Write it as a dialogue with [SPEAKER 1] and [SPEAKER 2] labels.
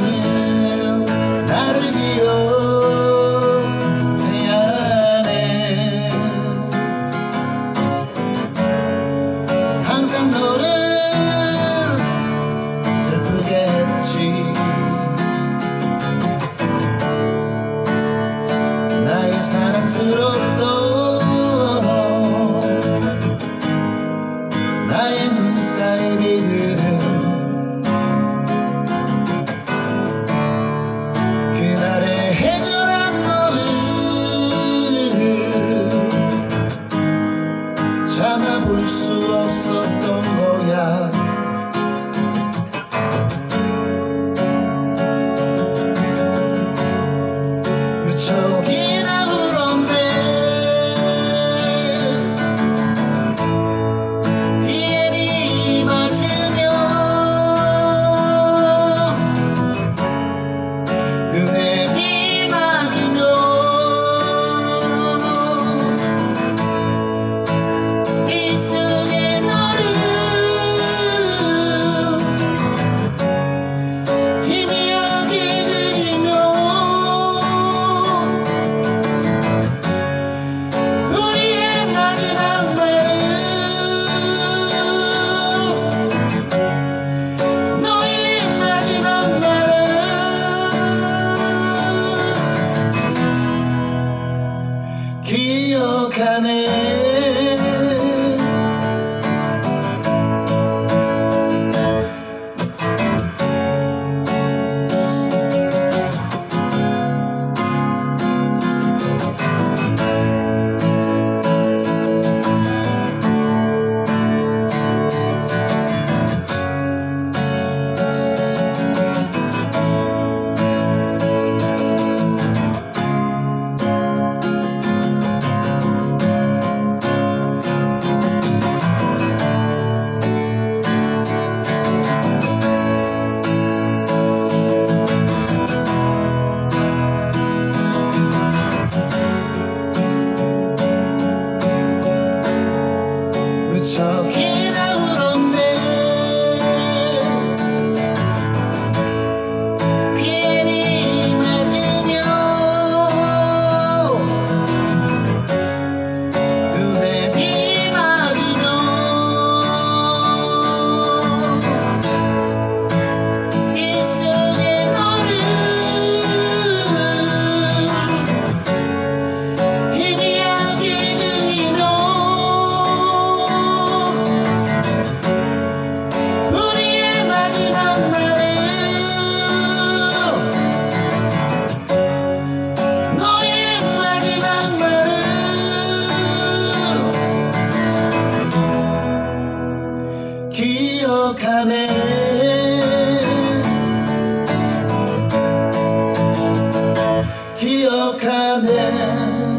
[SPEAKER 1] oh kaderem.